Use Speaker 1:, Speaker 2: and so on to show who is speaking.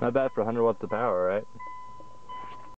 Speaker 1: Not bad for 100 watts of power, right?